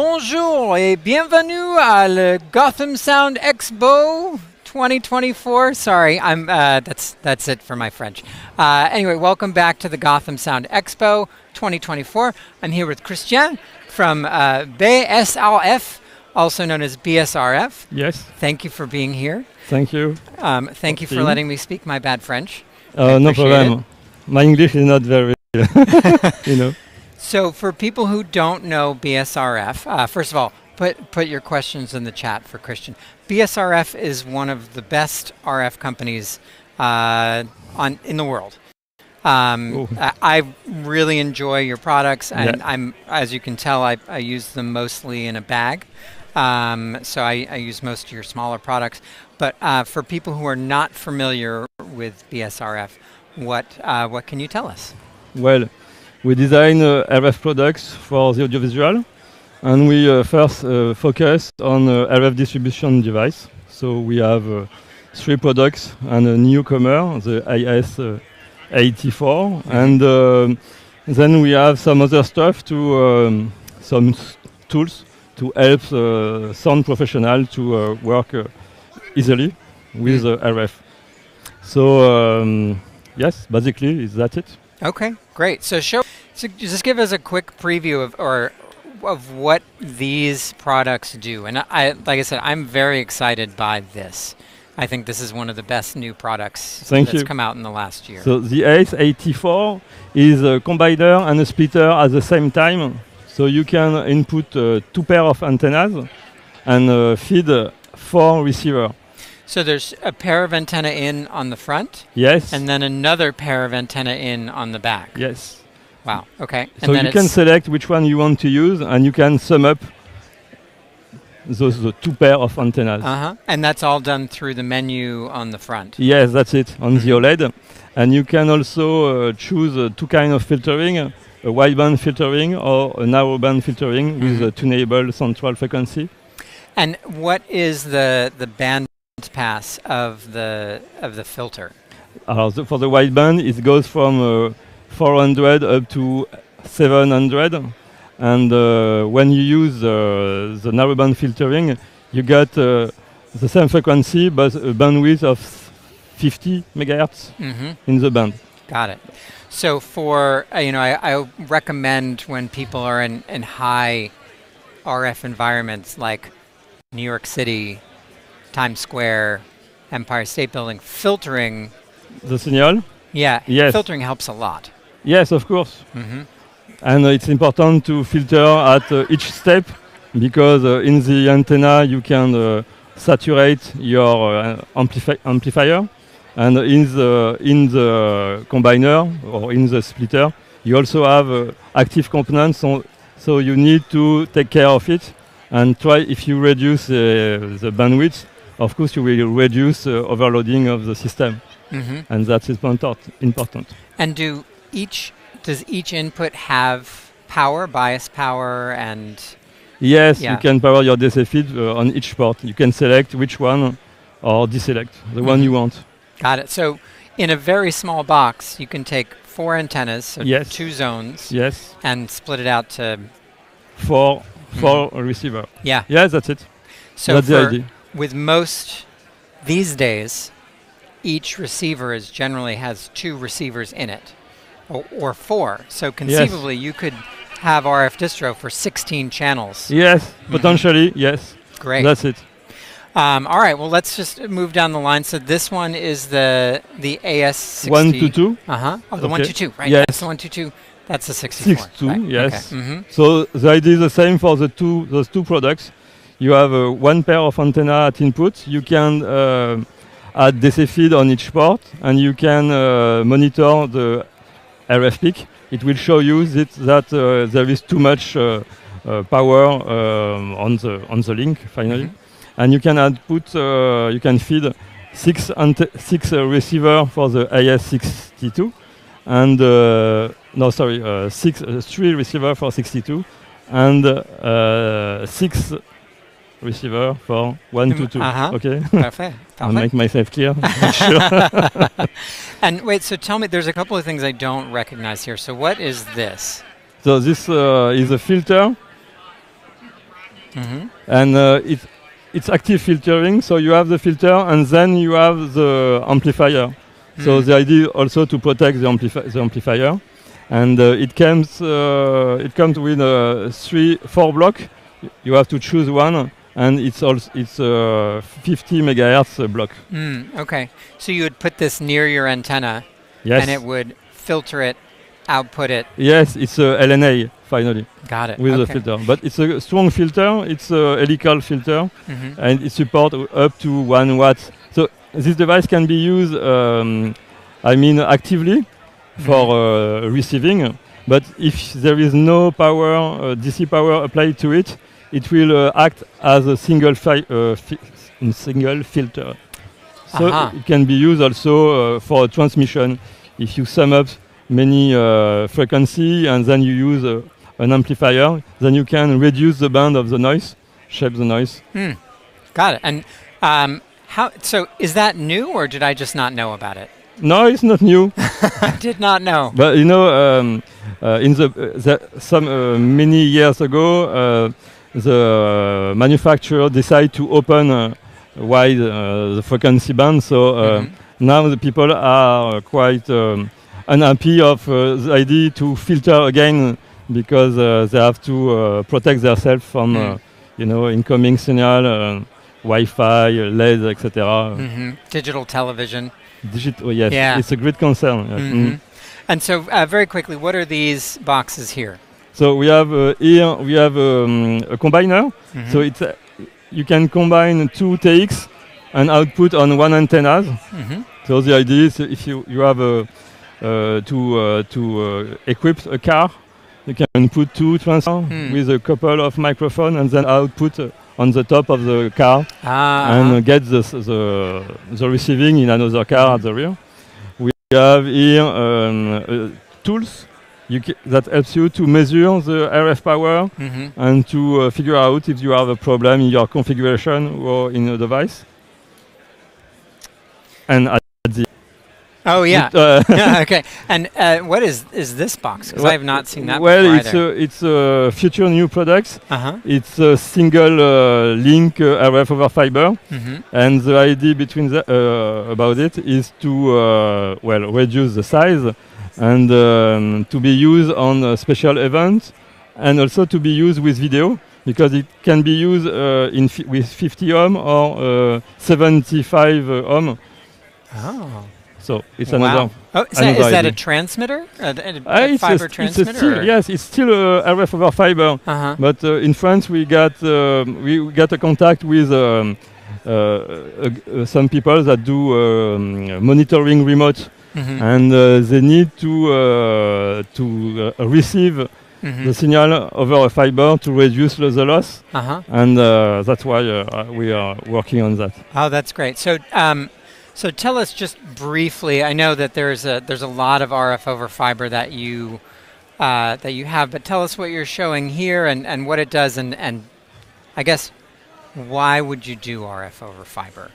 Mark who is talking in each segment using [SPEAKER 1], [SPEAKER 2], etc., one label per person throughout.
[SPEAKER 1] Bonjour et bienvenue à le Gotham Sound Expo 2024. Sorry, I'm uh, that's that's it for my French. Uh, anyway, welcome back to the Gotham Sound Expo 2024. I'm here with Christian from uh, BSRF, also known as BSRF.
[SPEAKER 2] Yes,
[SPEAKER 1] Thank you for being here.
[SPEAKER 2] thank you.
[SPEAKER 1] Um, thank you for letting me speak my bad French.
[SPEAKER 2] Uh, no problem. My English is not very, you know.
[SPEAKER 1] So, for people who don't know BSRF, uh, first of all, put put your questions in the chat for Christian. BSRF is one of the best RF companies uh, on in the world. Um. I, I really enjoy your products, and
[SPEAKER 2] Yeah.
[SPEAKER 1] I'm as you can tell, I, I use them mostly in a bag. Um, so I, I use most of your smaller products. But uh, for people who are not familiar with BSRF, what uh, what can you tell us?
[SPEAKER 2] Well, we design uh, RF products for the audiovisual, and we uh, first uh, focus on RF distribution device. So we have three products and a newcomer, the AS uh, 84, and um, then we have some other stuff to um, some tools to help uh, sound professional to uh, work uh, easily with uh, RF. So um, yes, basically is that it.
[SPEAKER 1] Okay, great. So show, so just give us a quick preview of or of what these products do. And I, like I said, I'm very excited by this. I think this is one of the best new products
[SPEAKER 2] Thank
[SPEAKER 1] that's
[SPEAKER 2] you.
[SPEAKER 1] come out in the last year.
[SPEAKER 2] So the AS84 is a combiner and a splitter at the same time. So you can input uh, two pair of antennas and uh, feed uh, four receiver.
[SPEAKER 1] So there's a pair of antenna in on the front,
[SPEAKER 2] Yes.
[SPEAKER 1] and then another pair of antenna in on the back.
[SPEAKER 2] yes.
[SPEAKER 1] Wow. Okay.
[SPEAKER 2] So
[SPEAKER 1] and then
[SPEAKER 2] you can select which one you want to use and you can sum up those the two pair of antennas.
[SPEAKER 1] Uh-huh. And that's all done through the menu on the front.
[SPEAKER 2] Yes, that's it on the
[SPEAKER 1] Mhm.
[SPEAKER 2] OLED. And you can also uh, choose uh, two kind of filtering, uh, a wideband filtering or a narrowband filtering with
[SPEAKER 1] Mhm.
[SPEAKER 2] a tunable central frequency.
[SPEAKER 1] And what is the the band pass of the of the filter?
[SPEAKER 2] Uh, the, for the wideband, it goes from uh, 400 up to 700. And uh, when you use uh, the narrowband filtering, you get uh, the same frequency but a bandwidth of 50 megahertz
[SPEAKER 1] Mm-hmm.
[SPEAKER 2] in the band.
[SPEAKER 1] Got it. So for uh, you know, I, I recommend when people are in, in high RF environments like New York City, Times Square, Empire State Building, filtering.
[SPEAKER 2] The signal?
[SPEAKER 1] Yeah,
[SPEAKER 2] Yes.
[SPEAKER 1] filtering helps a lot.
[SPEAKER 2] Yes, of course.
[SPEAKER 1] Mm-hmm.
[SPEAKER 2] And uh, it's important to filter at uh, each step because uh, in the antenna you can uh, saturate your uh, amplifi- amplifier, and in the in the combiner or in the splitter you also have uh, active components. So, so you need to take care of it and try if you reduce uh, the bandwidth. Of course, you will reduce uh, overloading of the system,
[SPEAKER 1] Mm-hmm.
[SPEAKER 2] and that's important. Important.
[SPEAKER 1] And do each does each input have power, bias power, and
[SPEAKER 2] Yes,
[SPEAKER 1] Yeah.
[SPEAKER 2] you can power your DC feed uh, on each port. You can select which one or deselect the one you want.
[SPEAKER 1] got it. So in a very small box, you can take four antennas, so
[SPEAKER 2] Yes.
[SPEAKER 1] two zones,
[SPEAKER 2] Yes,
[SPEAKER 1] and split it out to
[SPEAKER 2] for for a receiver.
[SPEAKER 1] yeah.
[SPEAKER 2] Yes, that's it.
[SPEAKER 1] So
[SPEAKER 2] that's the idea.
[SPEAKER 1] with most these days, each receiver is generally has two receivers in it, or, or four. So conceivably, you could have RF distro for 16 channels.
[SPEAKER 2] Yes, potentially. Yes,
[SPEAKER 1] Great.
[SPEAKER 2] that's it.
[SPEAKER 1] Um, all right. Well, let's just move down the line. So this one is the the AS60.
[SPEAKER 2] One to two.
[SPEAKER 1] Uh huh. Oh, the
[SPEAKER 2] Okay.
[SPEAKER 1] one two two. Right.
[SPEAKER 2] Yes.
[SPEAKER 1] That's the one two two. That's the 64.
[SPEAKER 2] Six two,
[SPEAKER 1] right.
[SPEAKER 2] yes.
[SPEAKER 1] Okay. hmm
[SPEAKER 2] So the idea is the same for the two those two products. You have uh, one pair of antenna at input. You can uh, add DC feed on each port, and you can uh, monitor the RF peak. It will show you that, that uh, there is too much uh, uh, power um, on the on the link finally,
[SPEAKER 1] Mhm.
[SPEAKER 2] and you can add put uh, you can feed six six uh, receiver for the AS62, and uh, no sorry uh, six uh, three receiver for 62, and uh, six receiver for one to two.
[SPEAKER 1] Uh-huh.
[SPEAKER 2] Okay,
[SPEAKER 1] Perfect.
[SPEAKER 2] I'll make myself clear.
[SPEAKER 1] And wait, so tell me, there's a couple of things I don't recognize here. So what is this?
[SPEAKER 2] So this uh, is a filter
[SPEAKER 1] Mm-hmm.
[SPEAKER 2] and uh, it's it's active filtering. So you have the filter, and then you have the amplifier. So
[SPEAKER 1] Mm.
[SPEAKER 2] the idea also to protect the, amplifi- the amplifier, and uh, it comes uh, it comes with a three four block. You have to choose one, and it's also it's a 50 megahertz block.
[SPEAKER 1] Mm, okay. So you would put this near your antenna
[SPEAKER 2] Yes,
[SPEAKER 1] and it would filter it, output it.
[SPEAKER 2] yes, it's a LNA finally
[SPEAKER 1] Got it.
[SPEAKER 2] with
[SPEAKER 1] okay.
[SPEAKER 2] the filter, but it's a strong filter. It's a helical filter,
[SPEAKER 1] Mhm.
[SPEAKER 2] and it supports up to one watt. So this device can be used, um, I mean, actively for uh, receiving. But if there is no power, uh, DC power applied to it, it will uh, act as a single fi- uh, single filter. So
[SPEAKER 1] Aha.
[SPEAKER 2] it can be used also uh, for transmission. If you sum up many uh, frequency and then you use uh, an amplifier, then you can reduce the band of the noise, shape the noise.
[SPEAKER 1] Hmm. Got it. And um, how? So is that new, or did I just not know about it?
[SPEAKER 2] No, it's not new,
[SPEAKER 1] I did not know.
[SPEAKER 2] but you know, um, uh, in the, uh, the some uh, many years ago, uh, the manufacturer decided to open uh, wide uh, the frequency band. So uh,
[SPEAKER 1] Mhm.
[SPEAKER 2] now the people are quite um, unhappy of uh, the idea to filter again because uh, they have to uh, protect themselves from
[SPEAKER 1] Mm.
[SPEAKER 2] uh, you know incoming signal, uh, Wi-Fi, uh, LED, etc.
[SPEAKER 1] hmm Digital television.
[SPEAKER 2] Digital, yes,
[SPEAKER 1] Yeah.
[SPEAKER 2] it's a great concern. yes.
[SPEAKER 1] Mhm.
[SPEAKER 2] Mm.
[SPEAKER 1] And so, uh, very quickly, what are these boxes here?
[SPEAKER 2] So we have uh, here we have um, a combiner.
[SPEAKER 1] Mhm.
[SPEAKER 2] So it's uh, you can combine two takes and output on one antennas.
[SPEAKER 1] Mhm.
[SPEAKER 2] So the idea is if you you have a uh, to uh, to uh, equip a car, you can put two transmitters
[SPEAKER 1] Hmm.
[SPEAKER 2] with a couple of microphone and then output uh, on the top of the car
[SPEAKER 1] Ah,
[SPEAKER 2] and uh,
[SPEAKER 1] uh-huh.
[SPEAKER 2] get the, the the receiving in another car at the rear. We have here um, uh, tools that helps you to measure the RF power
[SPEAKER 1] Mhm.
[SPEAKER 2] and to uh, figure out if you have a problem in your configuration or in a device. And at
[SPEAKER 1] Oh yeah.
[SPEAKER 2] uh,
[SPEAKER 1] yeah. Okay. And uh, what is is this box? Because I have not seen that
[SPEAKER 2] well,
[SPEAKER 1] before
[SPEAKER 2] it's
[SPEAKER 1] either.
[SPEAKER 2] a, it's a future new product.
[SPEAKER 1] Uh huh.
[SPEAKER 2] It's a single uh, link uh, RF over fiber,
[SPEAKER 1] Mhm.
[SPEAKER 2] and the idea between the, uh, about it is to uh, well reduce the size and um, to be used on a special events and also to be used with video because it can be used uh, in fi- with 50 ohm or uh, 75 ohm.
[SPEAKER 1] Oh.
[SPEAKER 2] So it's
[SPEAKER 1] wow.
[SPEAKER 2] another.
[SPEAKER 1] Oh, is that,
[SPEAKER 2] another
[SPEAKER 1] is that a transmitter? A, a-
[SPEAKER 2] Ah,
[SPEAKER 1] a
[SPEAKER 2] it's
[SPEAKER 1] fiber transmitter?
[SPEAKER 2] still, yes, it's still uh, RF over fiber.
[SPEAKER 1] Uh huh.
[SPEAKER 2] But uh, in France, we got uh, we we got a contact with um, uh, uh, uh, some people that do um, monitoring remote,
[SPEAKER 1] Mhm.
[SPEAKER 2] and uh, they need to uh, to uh, receive
[SPEAKER 1] Mhm.
[SPEAKER 2] the signal over a fiber to reduce the the loss,
[SPEAKER 1] Uh huh.
[SPEAKER 2] and uh, that's why uh, we are working on that.
[SPEAKER 1] Oh, that's great. So, um, so tell us just briefly. I know that there's a there's a lot of RF over fiber that you uh, that you have, but tell us what you're showing here and, and what it does, and and I guess why would you do RF over fiber?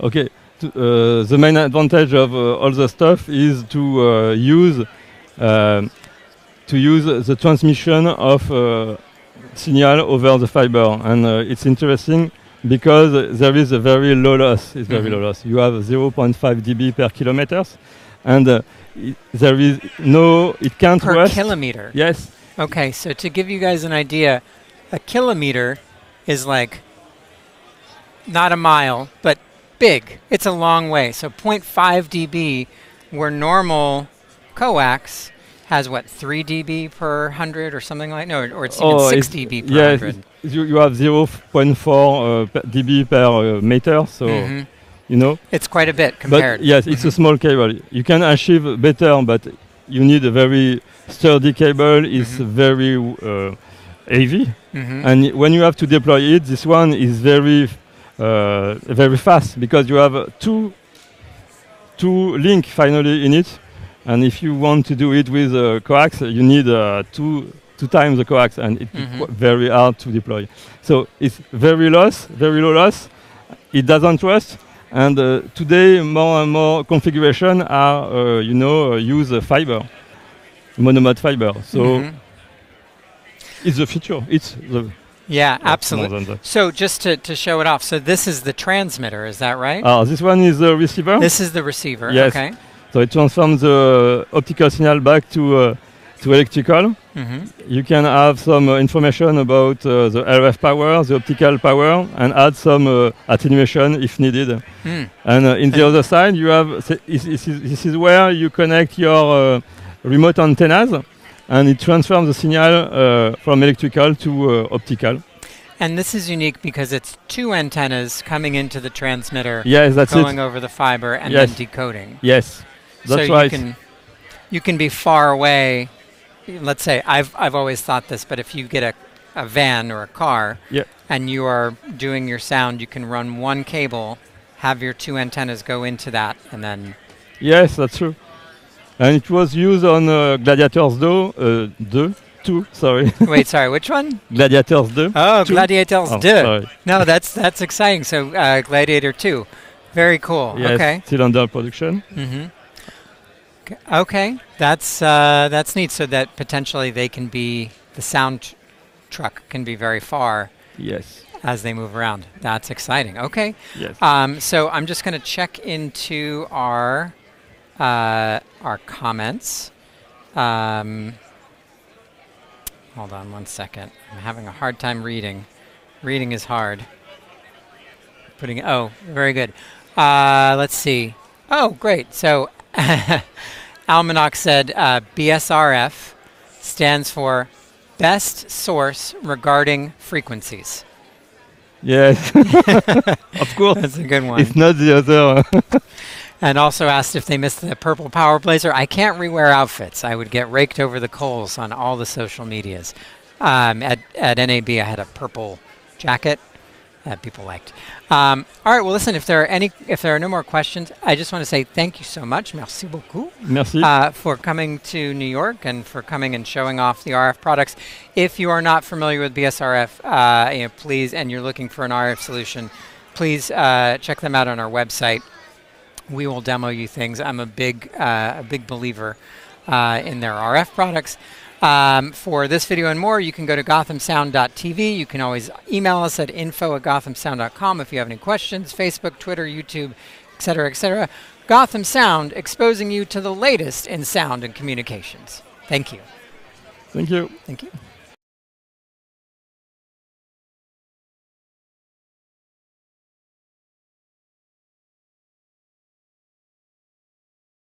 [SPEAKER 2] Okay. Uh, the main advantage of uh, all the stuff is to uh, use um, to use the transmission of uh, signal over the fiber, and uh, it's interesting because there is a very low loss. It's very
[SPEAKER 1] Mhm.
[SPEAKER 2] low loss. You have 0.5 dB per kilometers, and uh, there is no. It can't
[SPEAKER 1] Per
[SPEAKER 2] rust.
[SPEAKER 1] kilometer.
[SPEAKER 2] Yes.
[SPEAKER 1] Okay, so to give you guys an idea, a kilometer is like not a mile, but big. It's a long way. So 0.5 dB, where normal coax has what 3 dB per hundred or something like no, or it's even
[SPEAKER 2] Oh,
[SPEAKER 1] 6
[SPEAKER 2] it's-
[SPEAKER 1] dB per
[SPEAKER 2] Yes.
[SPEAKER 1] hundred.
[SPEAKER 2] You, you have 0.4 uh, dB per uh, meter, so
[SPEAKER 1] Mhm.
[SPEAKER 2] you know.
[SPEAKER 1] It's quite a bit compared.
[SPEAKER 2] But yes, it's a
[SPEAKER 1] Mhm.
[SPEAKER 2] small cable. You can achieve better, but you need a very sturdy cable. It's
[SPEAKER 1] Mhm.
[SPEAKER 2] very uh, heavy,
[SPEAKER 1] Mhm.
[SPEAKER 2] and when you have to deploy it, this one is very uh, very fast because you have uh, two two link finally in it. And if you want to do it with uh, coax, you need uh, two two times the coax, and it's
[SPEAKER 1] Mhm.
[SPEAKER 2] very hard to deploy. So it's very loss, very low loss. It doesn't rust, and uh, today more and more configuration are uh, you know uh, use uh, fiber, monomode fiber. So
[SPEAKER 1] Mhm.
[SPEAKER 2] it's the future. It's the
[SPEAKER 1] Yeah, absolutely. So just to, to show it off, so this is the transmitter, is that right?
[SPEAKER 2] Ah, this one is the receiver.
[SPEAKER 1] This is the receiver.
[SPEAKER 2] Yes.
[SPEAKER 1] Okay.
[SPEAKER 2] So it transforms the optical signal back to uh, to electrical.
[SPEAKER 1] hmm
[SPEAKER 2] You can have some uh, information about uh, the RF power, the optical power, and add some uh, attenuation if needed.
[SPEAKER 1] Mm.
[SPEAKER 2] And uh, in the
[SPEAKER 1] And-
[SPEAKER 2] other side, you have th- this, this is, this is where you connect your uh, remote antennas, and it transforms the signal uh, from electrical to uh, optical.
[SPEAKER 1] And this is unique because it's two antennas coming into the transmitter,
[SPEAKER 2] Yes, that's
[SPEAKER 1] going
[SPEAKER 2] it.
[SPEAKER 1] over the fiber, and
[SPEAKER 2] Yes.
[SPEAKER 1] then decoding.
[SPEAKER 2] Yes,
[SPEAKER 1] so
[SPEAKER 2] that's
[SPEAKER 1] you
[SPEAKER 2] right.
[SPEAKER 1] can you can be far away. Let's say I've I've always thought this, but if you get a, a van or a car,
[SPEAKER 2] Yeah.
[SPEAKER 1] and you are doing your sound, you can run one cable, have your two antennas go into that, and then
[SPEAKER 2] Yes, that's true. And it was used on uh, Gladiators 2, uh, 2, 2, sorry.
[SPEAKER 1] wait, sorry, which one?
[SPEAKER 2] Gladiators 2.
[SPEAKER 1] Oh,
[SPEAKER 2] Two.
[SPEAKER 1] Gladiators
[SPEAKER 2] Oh,
[SPEAKER 1] 2.
[SPEAKER 2] sorry.
[SPEAKER 1] No, that's that's exciting. So uh, Gladiator 2. Very cool.
[SPEAKER 2] Yes,
[SPEAKER 1] Okay.
[SPEAKER 2] still under production.
[SPEAKER 1] Mm-hmm. Okay, that's uh, that's neat. So that potentially they can be the sound truck can be very far
[SPEAKER 2] Yes,
[SPEAKER 1] as they move around. That's exciting. Okay.
[SPEAKER 2] yes.
[SPEAKER 1] Um, so I'm just going to check into our uh, our comments. Um, hold on one second. I'm having a hard time reading. Reading is hard. Putting oh, very good. Uh, let's see. Oh, great. So Almanac said uh, BSRF stands for Best Source Regarding Frequencies.
[SPEAKER 2] yes, of course.
[SPEAKER 1] That's a good one.
[SPEAKER 2] It's not the other.
[SPEAKER 1] And also asked if they missed the purple power blazer. I can't rewear outfits. I would get raked over the coals on all the social medias. Um, at, at NAB, I had a purple jacket that people liked. Um, all right. Well, listen. If there are any, if there are no more questions, I just want to say thank you so much. Merci beaucoup.
[SPEAKER 2] Merci.
[SPEAKER 1] uh, for coming to New York and for coming and showing off the RF products. If you are not familiar with BSRF, uh, you know, please, and you're looking for an RF solution, please uh, check them out on our website. We will demo you things. I'm a big, uh, a big believer uh, in their RF products. Um, for this video and more, you can go to gothamsound.tv. You can always email us at info at gothamsound.com if you have any questions. Facebook, Twitter, YouTube, etc., etc. Gotham Sound, exposing you to the latest in sound and communications. Thank you.
[SPEAKER 2] Thank you.
[SPEAKER 1] Thank you.